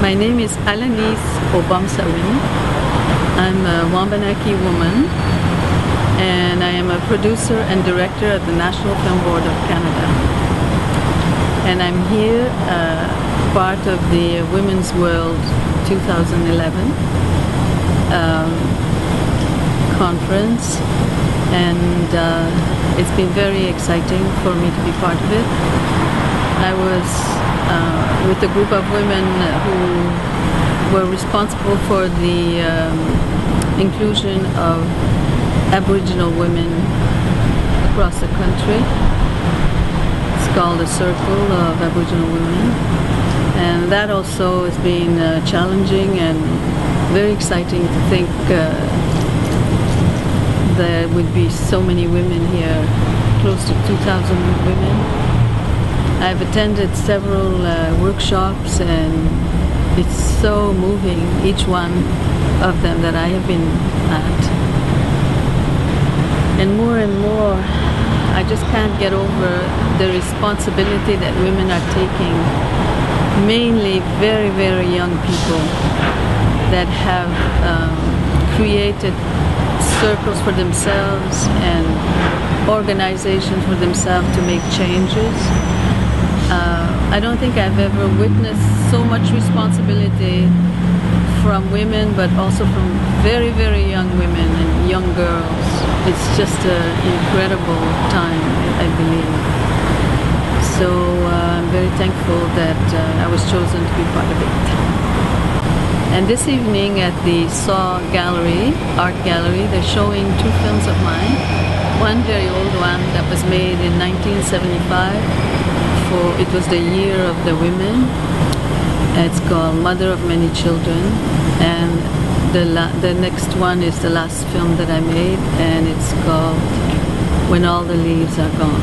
My name is Alanis Obomsawin. I'm a Wabanaki woman and I am a producer and director at the National Film Board of Canada. And I'm here uh, part of the Women's World 2011 um, conference and uh, it's been very exciting for me to be part of it. I was uh, with a group of women who were responsible for the um, inclusion of Aboriginal women across the country. It's called the Circle of Aboriginal Women. And that also has been uh, challenging and very exciting to think uh, there would be so many women here, close to 2,000 women. I've attended several uh, workshops and it's so moving, each one of them that I have been at. And more and more, I just can't get over the responsibility that women are taking, mainly very, very young people that have um, created circles for themselves and organizations for themselves to make changes. Uh, I don't think I've ever witnessed so much responsibility from women, but also from very, very young women and young girls. It's just an incredible time, I believe. So uh, I'm very thankful that uh, I was chosen to be part of it. And this evening at the Saw Gallery, Art Gallery, they're showing two films of mine. One very old one that was made in 1975 for, it was the year of the women it's called Mother of Many Children, and the la- the next one is the last film that I made, and it's called When All the Leaves Are Gone.